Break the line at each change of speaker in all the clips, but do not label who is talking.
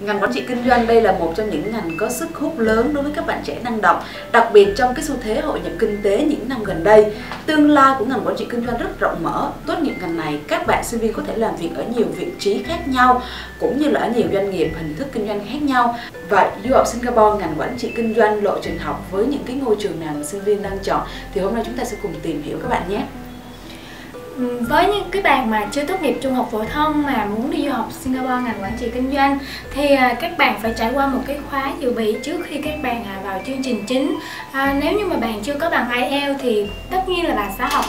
Ngành quản trị kinh doanh đây là một trong những ngành có sức hút lớn đối với các bạn trẻ năng động, đặc biệt trong cái xu thế hội nhập kinh tế những năm gần đây. Tương lai của ngành quản trị kinh doanh rất rộng mở. Tốt nghiệp ngành này, các bạn sinh viên có thể làm việc ở nhiều vị trí khác nhau, cũng như là ở nhiều doanh nghiệp hình thức kinh doanh khác nhau. Và du học Singapore ngành quản trị kinh doanh lộ trình học với những cái ngôi trường nào mà sinh viên đang chọn thì hôm nay chúng ta sẽ cùng tìm hiểu các bạn nhé
với những cái bạn mà chưa tốt nghiệp trung học phổ thông mà muốn đi du học Singapore ngành quản trị kinh doanh thì à, các bạn phải trải qua một cái khóa dự bị trước khi các bạn à, vào chương trình chính. À, nếu như mà bạn chưa có bằng IELTS thì tất nhiên là bạn sẽ học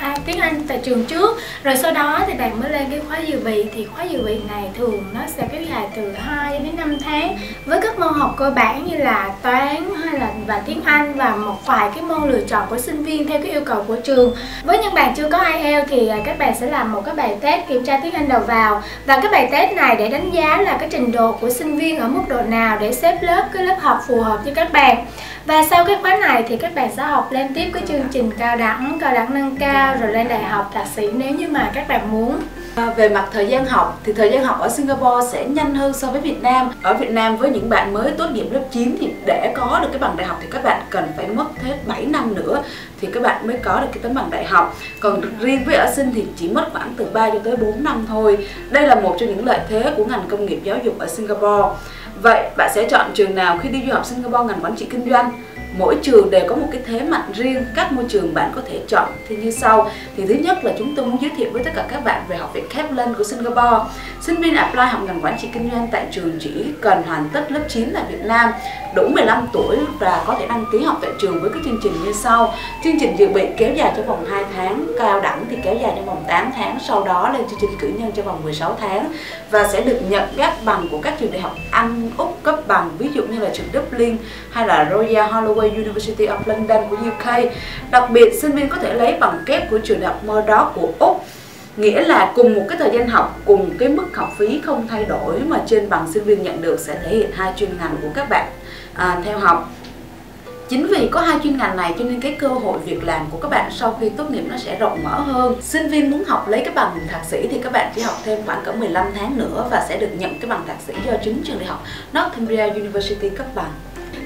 à, tiếng Anh tại trường trước. Rồi sau đó thì bạn mới lên cái khóa dự bị. Thì khóa dự bị này thường nó sẽ kéo dài từ 2 đến 5 tháng với các môn học cơ bản như là toán hay là và tiếng Anh và một vài cái môn lựa chọn của sinh viên theo cái yêu cầu của trường. Với những bạn chưa có IELTS thì à, các bạn sẽ làm một cái bài test kiểm tra tiếng Anh đầu vào. Và cái bài test này để đánh giá là cái trình độ của sinh viên ở mức độ nào để xếp lớp cái lớp học phù hợp cho các bạn. Và sau cái khóa này thì các bạn sẽ học lên tiếp cái chương trình cao đẳng, cao đẳng nâng cao rồi lên đại học, thạc sĩ nếu như mà các bạn muốn.
À, về mặt thời gian học thì thời gian học ở Singapore sẽ nhanh hơn so với Việt Nam. Ở Việt Nam với những bạn mới tốt nghiệp lớp 9 thì để có được cái bằng đại học thì các bạn cần phải mất hết 7 năm nữa thì các bạn mới có được cái tấm bằng đại học. Còn riêng với ở Sinh thì chỉ mất khoảng từ 3 cho tới 4 năm thôi. Đây là một trong những lợi thế của ngành công nghiệp giáo dục ở Singapore. Vậy bạn sẽ chọn trường nào khi đi du học Singapore ngành quản trị kinh doanh? Mỗi trường đều có một cái thế mạnh riêng, các môi trường bạn có thể chọn. Thì như sau, thì thứ nhất là chúng tôi muốn giới thiệu với tất cả các bạn về học viện Kaplan của Singapore. Sinh viên apply học ngành quản trị kinh doanh tại trường chỉ cần hoàn tất lớp 9 tại Việt Nam, đủ 15 tuổi và có thể đăng ký học tại trường với các chương trình như sau. Chương trình dự bị kéo dài trong vòng 2 tháng, cao đẳng thì kéo dài trong vòng 8 tháng, sau đó lên chương trình cử nhân trong vòng 16 tháng và sẽ được nhận các bằng của các trường đại học Anh Úc cấp bằng, ví dụ như là trường Dublin hay là Royal Holloway University of London của UK. Đặc biệt, sinh viên có thể lấy bằng kép của trường đại học Murdoch của Úc nghĩa là cùng một cái thời gian học cùng cái mức học phí không thay đổi mà trên bằng sinh viên nhận được sẽ thể hiện hai chuyên ngành của các bạn à, theo học Chính vì có hai chuyên ngành này cho nên cái cơ hội việc làm của các bạn sau khi tốt nghiệp nó sẽ rộng mở hơn. Sinh viên muốn học lấy cái bằng thạc sĩ thì các bạn chỉ học thêm khoảng cỡ 15 tháng nữa và sẽ được nhận cái bằng thạc sĩ do chính trường đại học Northumbria University cấp bằng.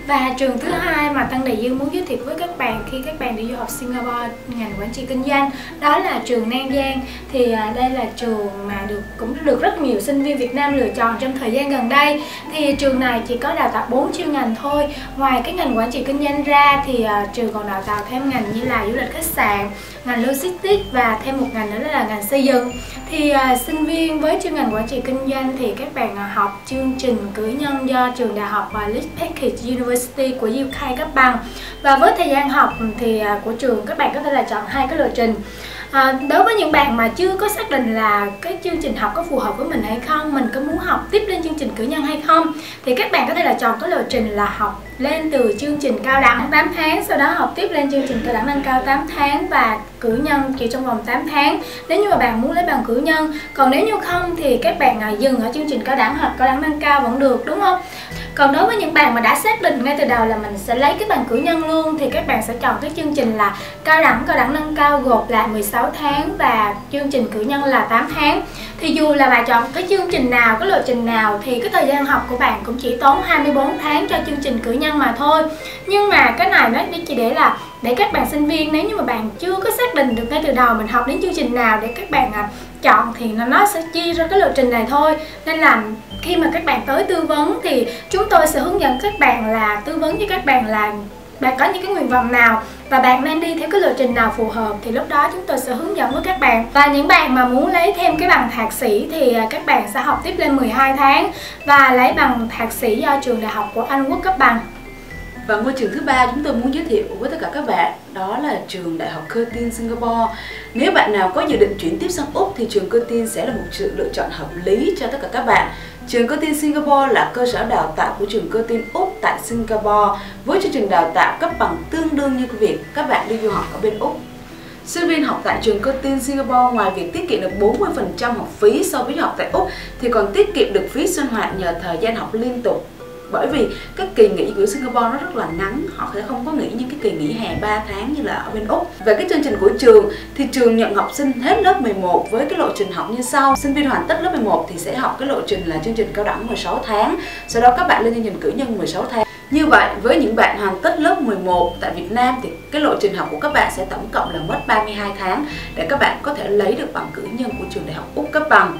Và trường thứ hai mà tăng Đại Dương muốn giới thiệu với các bạn khi các bạn đi du học Singapore ngành quản trị kinh doanh đó là trường Nam Giang. Thì à, đây là trường mà được cũng được rất nhiều sinh viên Việt Nam lựa chọn trong thời gian gần đây. Thì trường này chỉ có đào tạo 4 chuyên ngành thôi. Ngoài cái ngành quản trị kinh doanh ra thì à, trường còn đào tạo thêm ngành như là du lịch khách sạn, ngành logistics và thêm một ngành nữa là ngành xây dựng. Thì à, sinh viên với chuyên ngành quản trị kinh doanh thì các bạn à, học chương trình cử nhân do trường đại học và Leeds Package University University của UK cấp bằng. Và với thời gian học thì à, của trường các bạn có thể là chọn hai cái lộ trình. À, đối với những bạn mà chưa có xác định là cái chương trình học có phù hợp với mình hay không mình có muốn học tiếp lên chương trình cử nhân hay không thì các bạn có thể là chọn cái lộ trình là học lên từ chương trình cao đẳng 8 tháng, sau đó học tiếp lên chương trình cao đẳng nâng cao 8 tháng và cử nhân chỉ trong vòng 8 tháng. Nếu như mà bạn muốn lấy bằng cử nhân, còn nếu như không thì các bạn à, dừng ở chương trình cao đẳng hoặc cao đẳng nâng cao vẫn được, đúng không? Còn đối với những bạn mà đã xác định ngay từ đầu là mình sẽ lấy cái bằng cử nhân luôn, thì các bạn sẽ chọn cái chương trình là cao đẳng cao đẳng nâng cao gộp lại 16 tháng và chương trình cử nhân là 8 tháng thì dù là bạn chọn cái chương trình nào, cái lộ trình nào, thì cái thời gian học của bạn cũng chỉ tốn 24 tháng cho chương trình cử nhân mà thôi. Nhưng mà cái này nó chỉ để là để các bạn sinh viên, nếu như mà bạn chưa có xác định được ngay từ đầu mình học đến chương trình nào để các bạn à, chọn thì nó sẽ chia ra cái lộ trình này thôi. Nên là khi mà các bạn tới tư vấn thì chúng tôi sẽ hướng dẫn các bạn là tư vấn cho các bạn là bạn có những cái nguyện vọng nào và bạn nên đi theo cái lộ trình nào phù hợp thì lúc đó chúng tôi sẽ hướng dẫn với các bạn và những bạn mà muốn lấy thêm cái bằng thạc sĩ thì à, các bạn sẽ học tiếp lên 12 tháng và lấy bằng thạc sĩ do trường đại học của Anh Quốc cấp bằng
và ngôi trường thứ ba chúng tôi muốn giới thiệu với tất cả các bạn đó là trường Đại học Curtin Singapore. Nếu bạn nào có dự định chuyển tiếp sang Úc thì trường Curtin sẽ là một sự lựa chọn hợp lý cho tất cả các bạn. Trường Curtin Singapore là cơ sở đào tạo của trường Curtin Úc tại Singapore với chương trình đào tạo cấp bằng tương đương như việc các bạn đi du học ở bên Úc. Sinh viên học tại trường Curtin Singapore, ngoài việc tiết kiệm được 40% học phí so với học tại Úc, thì còn tiết kiệm được phí sinh hoạt nhờ thời gian học liên tục bởi vì các kỳ nghỉ của Singapore nó rất là ngắn họ sẽ không có nghỉ những cái kỳ nghỉ hè 3 tháng như là ở bên Úc. Về cái chương trình của trường, thì trường nhận học sinh hết lớp 11 với cái lộ trình học như sau. Sinh viên hoàn tất lớp 11 thì sẽ học cái lộ trình là chương trình cao đẳng 16 tháng. Sau đó các bạn lên chương trình cử nhân 16 tháng. Như vậy, với những bạn hoàn tất lớp 11 tại Việt Nam thì cái lộ trình học của các bạn sẽ tổng cộng là mất 32 tháng để các bạn có thể lấy được bằng cử nhân của trường đại học Úc cấp bằng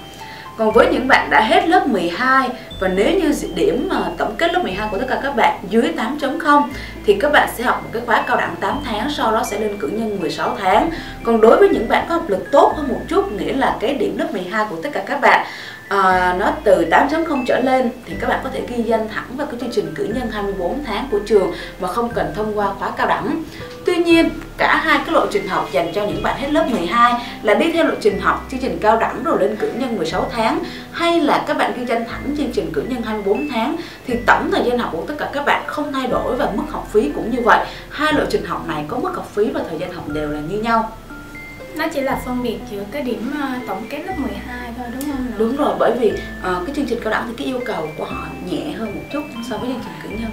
còn với những bạn đã hết lớp 12 và nếu như điểm mà tổng kết lớp 12 của tất cả các bạn dưới 8.0 thì các bạn sẽ học một cái khóa cao đẳng 8 tháng sau đó sẽ lên cử nhân 16 tháng. Còn đối với những bạn có học lực tốt hơn một chút nghĩa là cái điểm lớp 12 của tất cả các bạn à, nó từ 8.0 trở lên thì các bạn có thể ghi danh thẳng vào cái chương trình cử nhân 24 tháng của trường mà không cần thông qua khóa cao đẳng. Tuy nhiên, cả hai cái lộ trình học dành cho những bạn hết lớp 12 là đi theo lộ trình học chương trình cao đẳng rồi lên cử nhân 16 tháng hay là các bạn ghi danh thẳng chương trình cử nhân 24 tháng thì tổng thời gian học của tất cả các bạn không thay đổi và mức học phí cũng như vậy. Hai lộ trình học này có mức học phí và thời gian học đều là như nhau
nó chỉ là phân biệt giữa cái điểm ờ, tổng kết lớp 12 thôi đúng không?
Đúng rồi, bởi vì uh, cái chương trình cao đẳng thì cái yêu cầu của họ nhẹ hơn một chút so với chương trình cử nhân.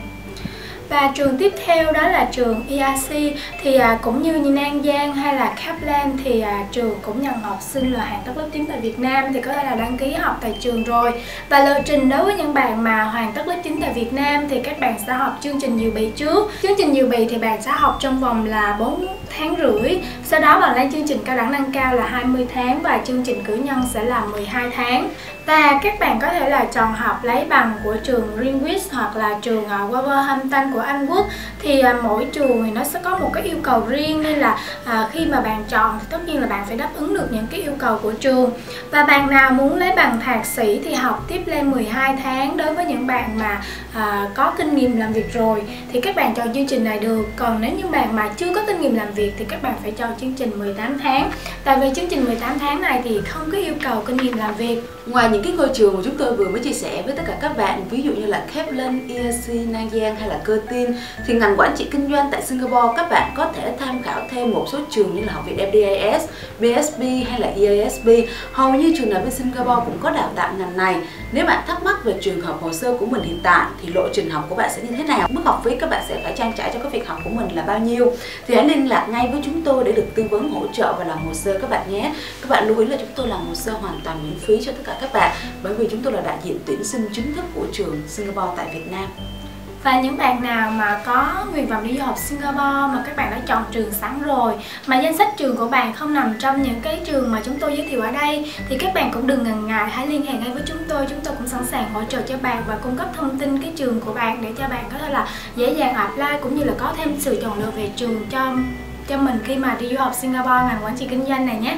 Và trường tiếp theo đó là trường EIC thì à, cũng như như An Giang hay là Kaplan thì à, trường cũng nhận học sinh là hoàn tất lớp 9 tại Việt Nam thì có thể là đăng ký học tại trường rồi. Và lộ trình đối với những bạn mà hoàn tất lớp 9 tại Việt Nam thì các bạn sẽ học chương trình dự bị trước. Chương trình dự bị thì bạn sẽ học trong vòng là 4 tháng rưỡi. Sau đó bạn lên chương trình cao đẳng nâng cao là 20 tháng và chương trình cử nhân sẽ là 12 tháng. Và các bạn có thể là chọn học lấy bằng của trường Greenwich hoặc là trường à, Wolverhampton của anh Quốc thì à, mỗi trường thì nó sẽ có một cái yêu cầu riêng nên là à, khi mà bạn chọn thì tất nhiên là bạn phải đáp ứng được những cái yêu cầu của trường. Và bạn nào muốn lấy bằng thạc sĩ thì học tiếp lên 12 tháng đối với những bạn mà à, có kinh nghiệm làm việc rồi thì các bạn chọn chương trình này được. Còn nếu như bạn mà chưa có kinh nghiệm làm việc thì các bạn phải chọn chương trình 18 tháng. Tại vì chương trình 18 tháng này thì không có yêu cầu kinh nghiệm làm việc.
Ngoài những cái ngôi trường mà chúng tôi vừa mới chia sẻ với tất cả các bạn ví dụ như là Kaplan, ESC, Nanyang hay là cơ tin thì ngành quản trị kinh doanh tại Singapore các bạn có thể tham khảo thêm một số trường như là Học viện FDIS, BSB hay là EASB hầu như trường nào bên Singapore cũng có đào tạo ngành này. Nếu bạn thắc mắc về trường hợp hồ sơ của mình hiện tại thì lộ trình học của bạn sẽ như thế nào? Mức học phí các bạn sẽ phải trang trải cho cái việc học của mình là bao nhiêu? Thì hãy liên lạc ngay với chúng tôi để được tư vấn hỗ trợ và làm hồ sơ các bạn nhé. Các bạn lưu ý là chúng tôi làm hồ sơ hoàn toàn miễn phí cho tất cả các bạn bởi vì chúng tôi là đại diện tuyển sinh chính thức của trường Singapore tại Việt Nam
và những bạn nào mà có nguyện vọng đi du học Singapore mà các bạn đã chọn trường sẵn rồi, mà danh sách trường của bạn không nằm trong những cái trường mà chúng tôi giới thiệu ở đây, thì các bạn cũng đừng ngần ngại, hãy liên hệ ngay với chúng tôi. Chúng tôi cũng sẵn sàng hỗ trợ cho bạn và cung cấp thông tin cái trường của bạn để cho bạn có thể là dễ dàng apply cũng như là có thêm sự chọn lựa về trường cho cho mình khi mà đi du học Singapore ngành quản trị kinh doanh này nhé.